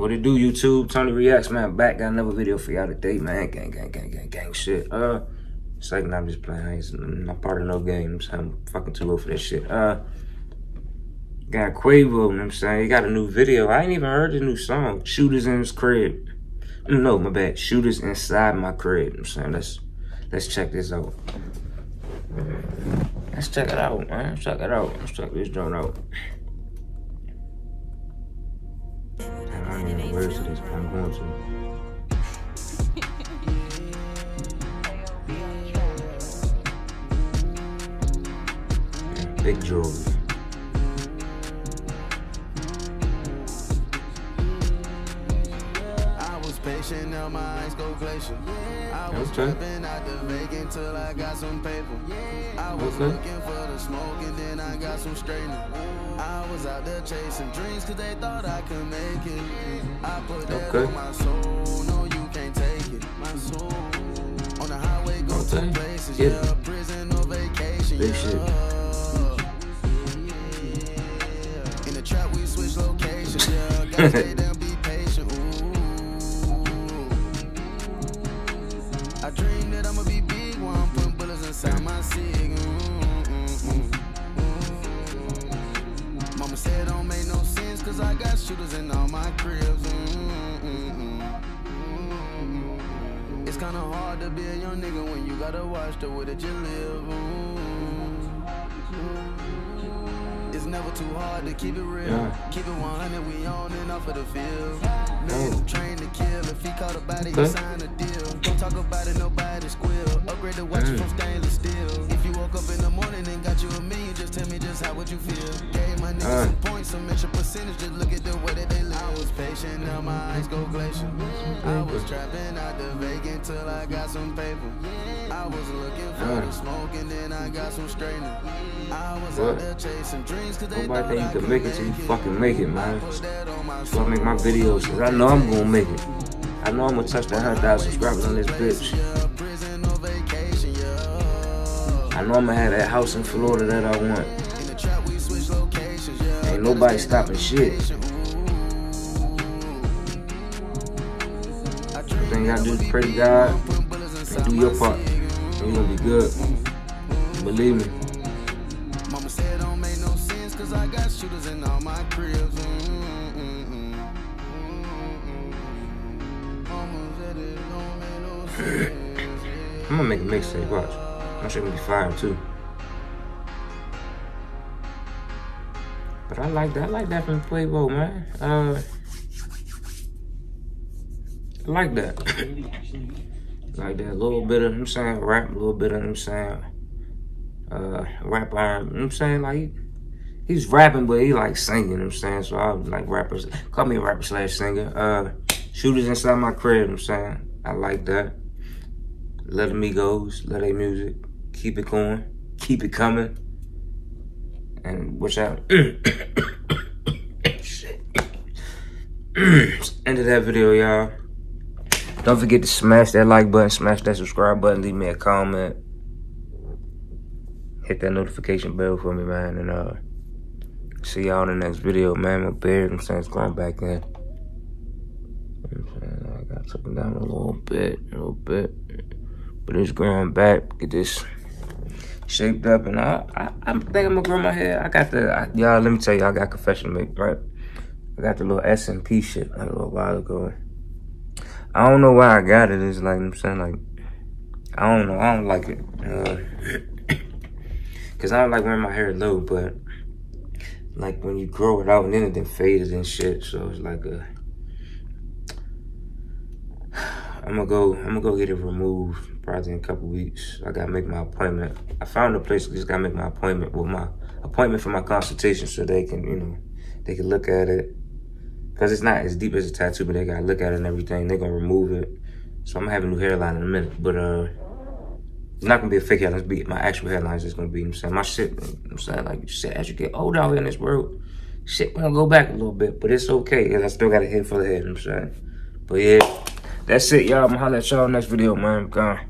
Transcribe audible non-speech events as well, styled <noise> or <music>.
What it do, YouTube? Tony Reactz, man. Back, got another video for y'all today, man. Gang, gang, gang, gang, gang shit. Uh, second I'm just playing. I ain't, I'm not part of no games. I'm fucking too old for that shit. Uh, got Quavo, you know what I'm saying? He got a new video. I ain't even heard the new song. Shooters in his crib. No, my bad. Shooters inside my crib. You know I'm saying? Let's, let's check this out. Let's check it out, man. Let's check it out. Let's check this joint out. <laughs> I don't know words to this, but I'm going to. Big jewelry. patient, now my eyes go glacial. I was okay. trapping out the vacant till I got some paper. I was okay. looking for the smoke then I got some straightening. I was out there chasing dreams cause they thought I could make it. I put that okay. on my soul, no you can't take it. My soul on the highway go okay. to places, yeah, yeah prison or vacation. Big yeah. shit. In the trap we switch locations, yeah. Gotta <laughs> stay down, be patient. Ooh. I dream that I'ma be big I'm putting bullets inside my cig. Cribs. Mm -hmm. It's kinda hard to be a young nigga when you gotta watch the way that you live. Mm It's never too hard to keep it real. Yeah. Keep it 100, we on and off of the field. To kill. If he caught a body, okay. he sign a deal. Don't talk about it, nobody squeal. Upgrade the watch mm. from stainless steel. Morning you a million, just tell me just how would you feel? Gave my niggas uh. some points, some extra percentage. Just look at the way that they live. I was patient, now my eyes go glacial. I was trapping out the vacant till I got some paper. I was looking for uh. the smoke and then I got some straightening. I was what? out there chasing dreams cause they Nobody think you can make it till you fucking make it, man. So I make my videos cause I know I'm gonna make it. I know I'm gonna touch the 100,000 subscribers on this bitch. I know I'm gonna have that house in Florida that I want. Ain't nobody stopping shit. You gotta do is pray to God and do your part. You're gonna be good. Believe me. Mama said don't make no sense cause I got shooters in all my cribs. Mm, mm, mm, <laughs> I'm gonna make a mixtape, watch. I'm sure gonna be fire too. But I like that. I like that from Quavo, man. Uh, I like that. <coughs> like that. A little bit of, I'm saying, rap, a little bit of, I'm saying, uh, rap iron. I'm saying, like, he's rapping, but he like singing, I'm saying. So I like rappers, call me a rapper slash singer. Uh, shooters inside my crib, I'm saying. I like that. Let Amigos, let A music, keep it going, keep it coming. And watch out. <coughs> Shit. End of that video, y'all. Don't forget to smash that like button, smash that subscribe button, leave me a comment. Hit that notification bell for me, man. And uh see y'all in the next video, man. My beard, I'm saying, it's going back in. I got took it down a little bit, a little bit. But it's growing back. Get this shaped up, and I, I, I think I'm gonna grow my hair. I got the, y'all. Let me tell you, I got confession to make, right? I got the little SMP shit a little while ago. I don't know why I got it. It's like I'm saying, like I don't know. I don't like it, uh, <coughs> cause I don't like wearing my hair low, but like when you grow it out and then it then faded and shit. So it's like a I'm gonna go. I'm gonna go get it removed probably in a couple weeks. I gotta make my appointment. I found a place. Just gotta make my appointment with my appointment for my consultation, so they can, you know, they can look at it. Cause it's not as deep as a tattoo, but they gotta look at it and everything. They're gonna remove it. So I'm gonna have a new hairline in a minute, but uh, it's not gonna be a fake hairline. It's be my actual hairline is just gonna be. I'm saying my shit. You know I'm saying like said, as you get older out here in this world, shit gonna go back a little bit, but it's okay. Cause I still got a head for the head. I'm saying, but yeah. That's it, y'all. I'm gonna holler at y'all next video, man. I'm gone.